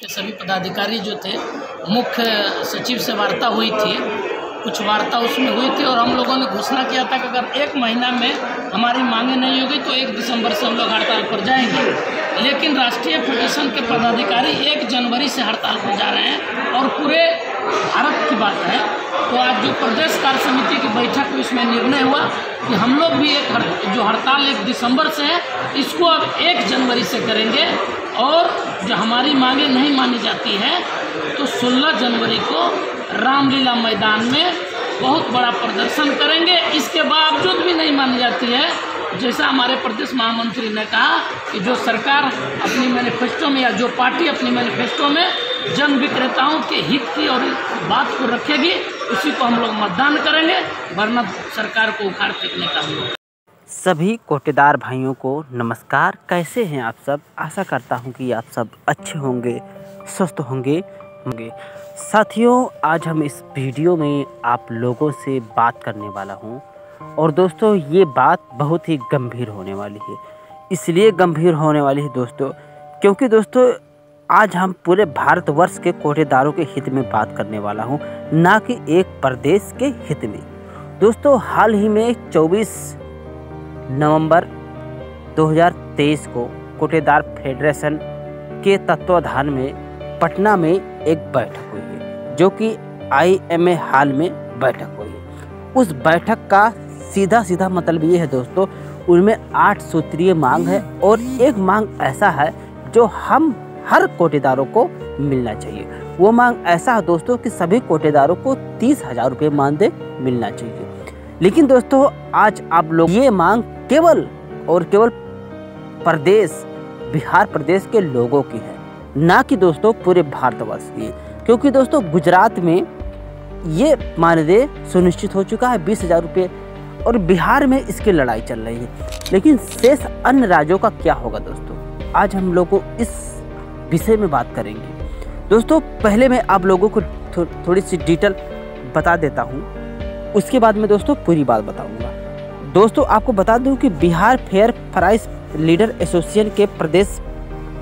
के सभी पदाधिकारी जो थे मुख्य सचिव से वार्ता हुई थी। कुछ वार्ता उसमें हुई थी और हम लोगों ने घोषणा किया था कि अगर एक महीना में हमारी मांगे नहीं होगी तो एक दिसंबर से हम लोग हड़ताल पर जाएँगे। लेकिन राष्ट्रीय फेडरेशन के पदाधिकारी एक जनवरी से हड़ताल पर जा रहे हैं और पूरे भारत की बात है। तो आज जो प्रदेश कार्य समिति की बैठक में इसमें निर्णय हुआ कि हम लोग भी एक हड़, जो हड़ताल एक दिसंबर से है इसको अब एक जनवरी से करेंगे। और जो हमारी मांगे नहीं मानी जाती है तो 16 जनवरी को रामलीला मैदान में बहुत बड़ा प्रदर्शन करेंगे। इसके बावजूद भी नहीं मानी जाती है। जैसा हमारे प्रदेश महामंत्री ने कहा कि जो सरकार अपनी मैनिफेस्टो में या जो पार्टी अपनी मैनिफेस्टो में जन विक्रेताओं के हित की और बात को रखेगी, उसी को हम लोग मतदान करेंगे, वरना सरकार को उखाड़ फेंकने का सभी कोटेदार भाइयों को नमस्कार। कैसे हैं आप सब? आशा करता हूँ कि आप सब अच्छे होंगे, स्वस्थ होंगे होंगे। साथियों, आज हम इस वीडियो में आप लोगों से बात करने वाला हूँ। और दोस्तों, ये बात बहुत ही गंभीर होने वाली है। इसलिए गंभीर होने वाली है दोस्तों, क्योंकि दोस्तों, आज हम पूरे भारतवर्ष के कोटेदारों के हित में बात करने वाला हूँ, ना कि एक प्रदेश के हित में। दोस्तों, हाल ही में 24 नवंबर 2023 को कोटेदार फेडरेशन के तत्वाधान में पटना में एक बैठक हुई है, जो कि आईएमए हाल में बैठक हुई है। उस बैठक का सीधा सीधा मतलब ये है दोस्तों, उनमें आठ सूत्रीय मांग है और एक मांग ऐसा है जो हम हर कोटेदारों को मिलना चाहिए। वो मांग ऐसा है दोस्तों कि सभी कोटेदारों को तीस हज़ार रुपये मानदेय मिलना चाहिए। लेकिन दोस्तों आज आप लोग ये मांग केवल और केवल प्रदेश बिहार प्रदेश के लोगों की है ना कि दोस्तों पूरे भारतवर्ष की। क्योंकि दोस्तों गुजरात में ये मानदेय सुनिश्चित हो चुका है बीस हज़ार रुपये और बिहार में इसकी लड़ाई चल रही है। लेकिन शेष अन्य राज्यों का क्या होगा दोस्तों? आज हम लोग को इस विषय में बात करेंगे। दोस्तों पहले मैं आप लोगों को थो, थोड़ी सी डिटेल बता देता हूँ। उसके बाद में दोस्तों पूरी बात बताऊँगा। दोस्तों, आपको बता दूँ कि Bihar fair price leader association के प्रदेश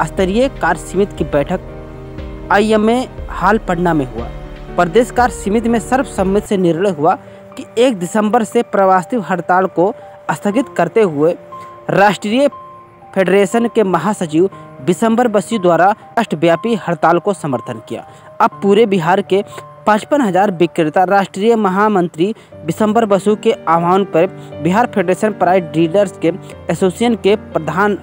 स्तरीय कार्य समिति की बैठक आईएमए हाल पटना में हुआ। प्रदेश कार्य समिति में सर्वसम्मति से निर्णय हुआ कि 1 दिसंबर से प्रवासी हड़ताल को स्थगित करते हुए राष्ट्रीय फेडरेशन के महासचिव बिशंबर बसी द्वारा राष्ट्रव्यापी हड़ताल को समर्थन किया। अब पूरे बिहार के पचपन हज़ार विक्रेता राष्ट्रीय महामंत्री बिशंबर बसु के आह्वान पर बिहार फेडरेशन प्राइस डीलर्स के एसोसिएशन के प्रधान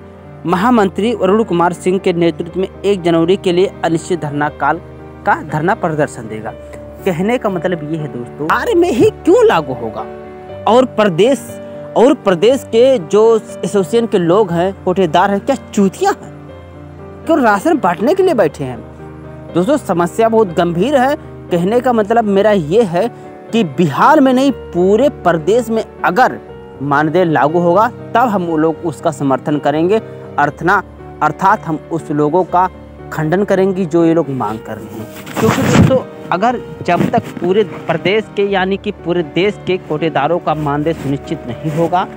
महामंत्री अरुण कुमार सिंह के नेतृत्व में एक जनवरी के लिए अनिश्चित धरना काल का धरना प्रदर्शन देगा। कहने का मतलब ये है दोस्तों कार्य में ही क्यों लागू होगा? और प्रदेश और प्रदेश के जो एसोसिएशन के लोग हैं कोटेदार हैं, क्या चूतियाँ हैं? क्यों राशन बांटने के लिए बैठे हैं? दोस्तों, समस्या बहुत गंभीर है। कहने का मतलब मेरा ये है कि बिहार में नहीं, पूरे प्रदेश में अगर मानदेय लागू होगा, तब हम वो लोग उसका समर्थन करेंगे। अर्थना, अर्थात हम उस लोगों का खंडन करेंगे जो ये लोग मांग कर रहे हैं। क्योंकि दोस्तों, अगर जब तक पूरे प्रदेश के, यानी कि पूरे देश के कोटेदारों का मानदेय सुनिश्चित नहीं होगा,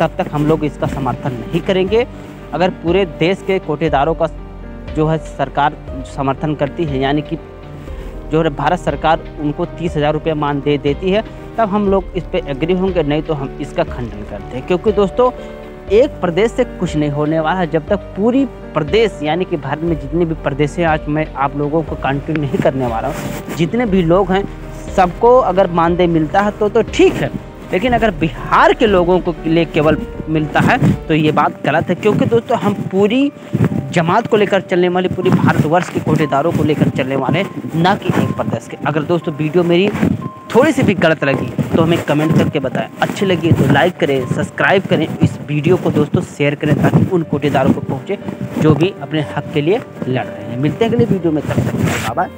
तब तक हम लोग इसका समर्थन नहीं करेंगे। अगर पूरे देश के कोटेदारों का जो है सरकार समर्थन करती है, यानी कि जो है भारत सरकार उनको तीस हज़ार रुपये मान दे देती है, तब हम लोग इस पर एग्री होंगे, नहीं तो हम इसका खंडन करते हैं। क्योंकि दोस्तों, एक प्रदेश से कुछ नहीं होने वाला है। जब तक पूरी प्रदेश, यानी कि भारत में जितने भी प्रदेश हैं, आज मैं आप लोगों को कंटिन्यू नहीं करने वाला हूँ। जितने भी लोग हैं, सबको अगर मानदेय मिलता है तो तो ठीक है। लेकिन अगर बिहार के लोगों को लिए केवल मिलता है तो ये बात गलत है। क्योंकि दोस्तों, हम पूरी जमात को लेकर चलने वाले पूरे भारतवर्ष के कोटेदारों को लेकर चलने वाले ना कि एक प्रदेश के। अगर दोस्तों वीडियो मेरी थोड़ी सी भी गलत लगी तो हमें कमेंट करके बताएँ। अच्छी लगी तो लाइक करें सब्सक्राइब करें। इस वीडियो को दोस्तों शेयर करें ताकि उन कोटेदारों को पहुँचे जो भी अपने हक के लिए लड़ रहे हैं। मिलते हैं अगले वीडियो में, तब तक बाबा